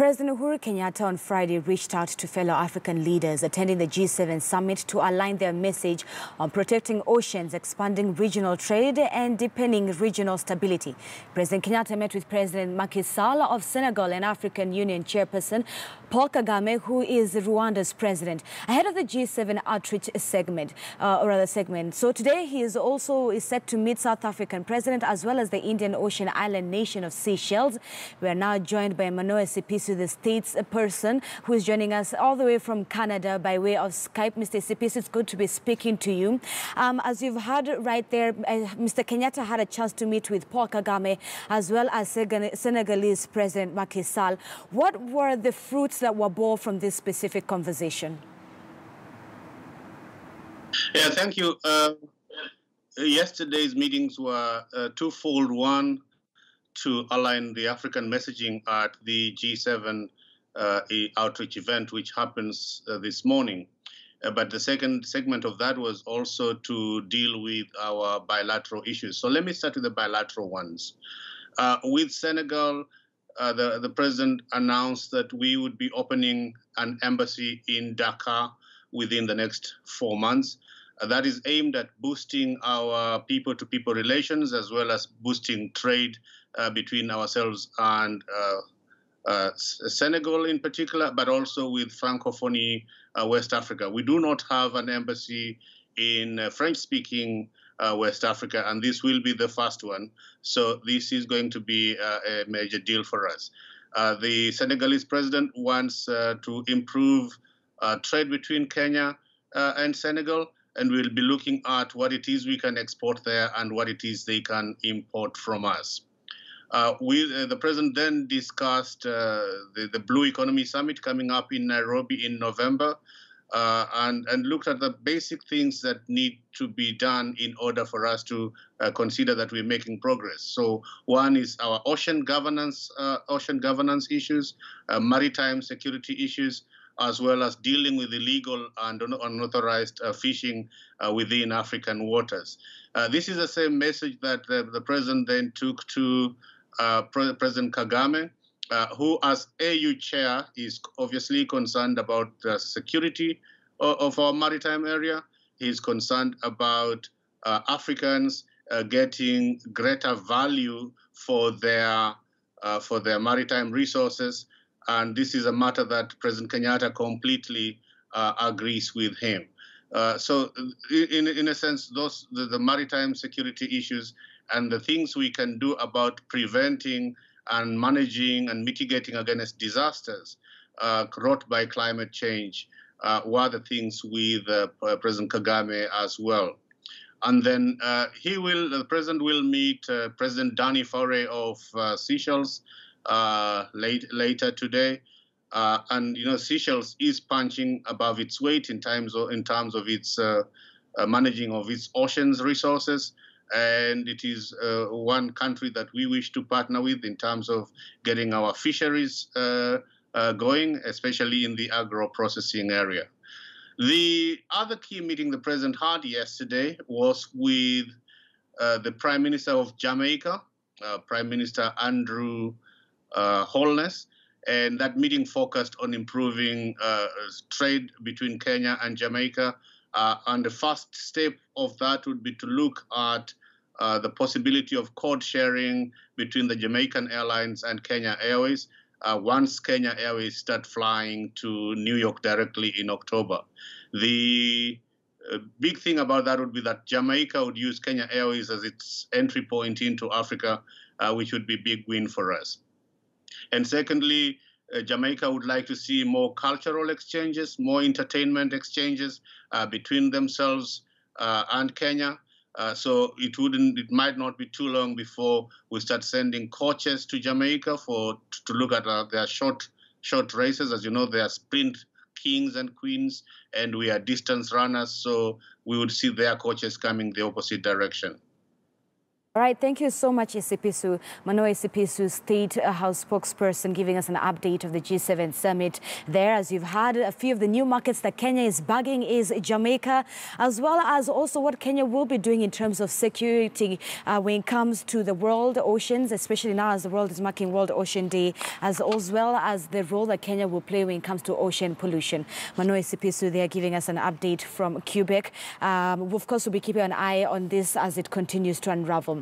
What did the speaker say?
President Uhuru Kenyatta on Friday reached out to fellow African leaders attending the G7 summit to align their message on protecting oceans, expanding regional trade and deepening regional stability. President Kenyatta met with President Macky Sall of Senegal and African Union chairperson Paul Kagame, who is Rwanda's president, ahead of the G7 outreach segment, uh, or rather segment. So today he is also is set to meet South African president as well as the Indian Ocean island nation of Seychelles. We are now joined by Manoah Esipisu, the state's a person who is joining us all the way from Canada by way of Skype. Mr. Esipisu, it's good to be speaking to you. Um, as you've heard right there, uh, Mr. Kenyatta had a chance to meet with Paul Kagame as well as Senegalese President Macky Sall. What were the fruits that were born from this specific conversation? Yeah, thank you. Uh, yesterday's meetings were uh, twofold. One, to align the African messaging at the G7 uh, outreach event, which happens uh, this morning. Uh, but the second segment of that was also to deal with our bilateral issues. So let me start with the bilateral ones. Uh, with Senegal, uh, the, the president announced that we would be opening an embassy in Dakar within the next four months. That is aimed at boosting our people to people relations as well as boosting trade uh, between ourselves and uh, uh, Senegal in particular, but also with Francophonie West Africa. We do not have an embassy in French speaking uh, West Africa, and this will be the first one. So this is going to be uh, a major deal for us. Uh, the Senegalese president wants to improve trade between Kenya and Senegal, and we'll be looking at what it is we can export there and what it is they can import from us. Uh, we, uh, the president then discussed uh, the, the Blue Economy Summit coming up in Nairobi in November, uh, and, and looked at the basic things that need to be done in order for us to uh, consider that we're making progress. So one is our ocean governance, uh, ocean governance issues, maritime security issues, as well as dealing with illegal and unauthorized uh, fishing uh, within African waters. this is the same message that the president then took to President Kagame uh, who, as AU chair, is obviously concerned about the security of, of our maritime area. He's concerned about uh, Africans uh, getting greater value for their uh, for their maritime resources, and this is a matter that President Kenyatta completely uh, agrees with him. Uh, so, in in a sense, those the, the maritime security issues and the things we can do about preventing and managing and mitigating against disasters uh, wrought by climate change uh, were the things with uh, President Kagame as well. And then uh, he will, the president will meet President Danny Faure of uh, late, later today. and you know, Seychelles is punching above its weight in terms of in terms of its managing of its oceans resources and it is uh, one country that we wish to partner with in terms of getting our fisheries uh, uh, going, especially in the agro processing area. The other key meeting the president had yesterday was with uh, the Prime Minister of Jamaica, uh, Prime Minister Andrew uh, Holness, and that meeting focused on improving trade between Kenya and Jamaica. Uh, and the first step of that would be to look at uh, the possibility of code sharing between the Jamaican Airlines and Kenya Airways uh, once Kenya Airways start flying to New York directly in October. The uh, big thing about that would be that Jamaica would use Kenya Airways as its entry point into Africa, uh, which would be a big win for us. And secondly, uh, Jamaica would like to see more cultural exchanges, more entertainment exchanges uh, between themselves and Kenya. Uh, so it wouldn't, it might not be too long before we start sending coaches to Jamaica for to look at uh, their short short races. As you know, they are sprint kings and queens, and we are distance runners. So we would see their coaches coming the opposite direction. All right, thank you so much, Esipisu. Manoah Esipisu, State House spokesperson, giving us an update of the G7 summit there. As you've had, a few of the new markets that Kenya is bagging is Jamaica, as well as also what Kenya will be doing in terms of security uh, when it comes to the world oceans, especially now as the world is marking World Ocean Day, as, as well as the role that Kenya will play when it comes to ocean pollution. Manoah Esipisu, they are giving us an update from Quebec. Um, of course, we'll be keeping an eye on this as it continues to unravel.